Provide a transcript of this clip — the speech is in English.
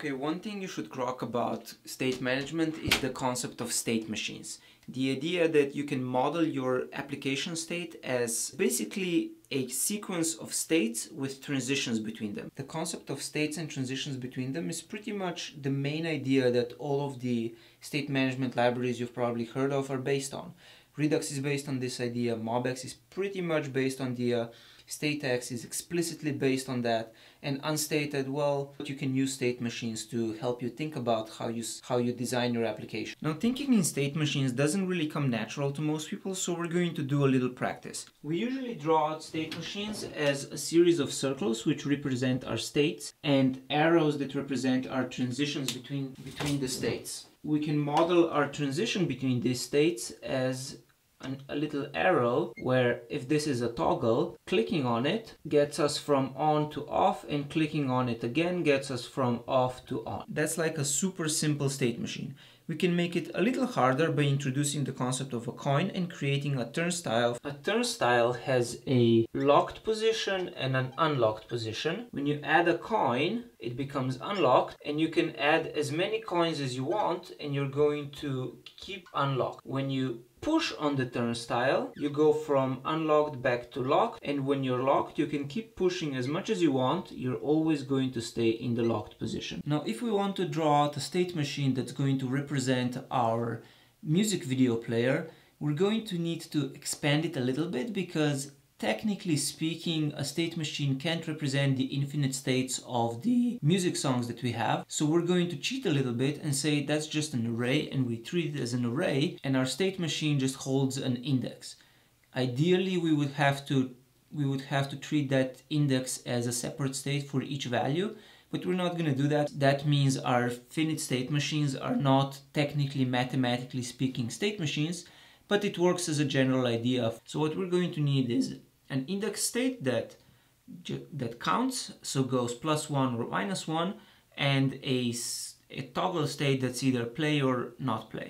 Okay, one thing you should grok about state management is the concept of state machines. The idea that you can model your application state as basically a sequence of states with transitions between them. The concept of states and transitions between them is pretty much the main idea that all of the state management libraries you've probably heard of are based on. Redux is based on this idea, MobX is pretty much based on the uh, StateX is explicitly based on that, and unstated, well, you can use state machines to help you think about how you how you design your application. Now, thinking in state machines doesn't really come natural to most people, so we're going to do a little practice. We usually draw out state machines as a series of circles which represent our states and arrows that represent our transitions between between the states. We can model our transition between these states as an, a little arrow where if this is a toggle, clicking on it gets us from on to off and clicking on it again gets us from off to on. That's like a super simple state machine. We can make it a little harder by introducing the concept of a coin and creating a turnstile. A turnstile has a locked position and an unlocked position. When you add a coin, it becomes unlocked and you can add as many coins as you want and you're going to keep unlocked. When you push on the turnstile, you go from unlocked back to locked and when you're locked you can keep pushing as much as you want, you're always going to stay in the locked position. Now if we want to draw out a state machine that's going to represent our music video player, we're going to need to expand it a little bit because technically speaking, a state machine can't represent the infinite states of the music songs that we have. So we're going to cheat a little bit and say that's just an array and we treat it as an array and our state machine just holds an index. Ideally, we would have to we would have to treat that index as a separate state for each value, but we're not going to do that. That means our finite state machines are not technically mathematically speaking state machines, but it works as a general idea. So what we're going to need is an index state that that counts, so goes plus one or minus one, and a, a toggle state that's either play or not play.